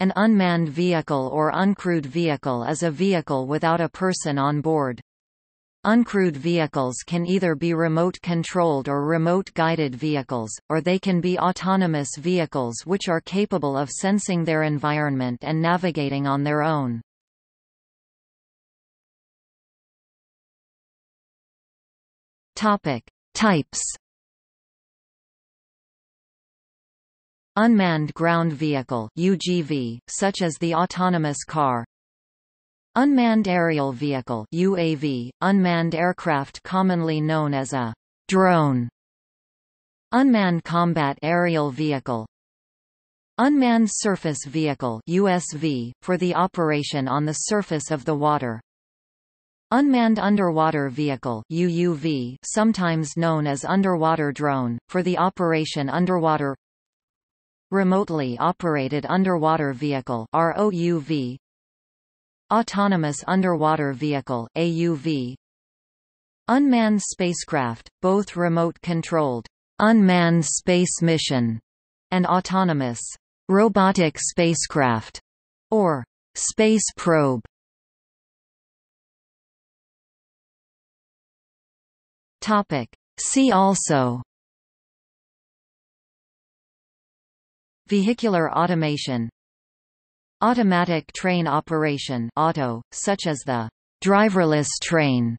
An unmanned vehicle or uncrewed vehicle is a vehicle without a person on board. Uncrewed vehicles can either be remote-controlled or remote-guided vehicles, or they can be autonomous vehicles which are capable of sensing their environment and navigating on their own. Types Unmanned ground vehicle UGV, such as the autonomous car Unmanned aerial vehicle UAV, unmanned aircraft commonly known as a drone. Unmanned combat aerial vehicle Unmanned surface vehicle USV, for the operation on the surface of the water. Unmanned underwater vehicle UUV, sometimes known as underwater drone, for the operation underwater Remotely operated underwater vehicle ROUV Autonomous Underwater Vehicle AUV Unmanned spacecraft, both remote-controlled unmanned space mission and autonomous robotic spacecraft or space probe. Topic. See also Vehicular automation Automatic train operation ATO, such as the driverless train